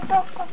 готовка.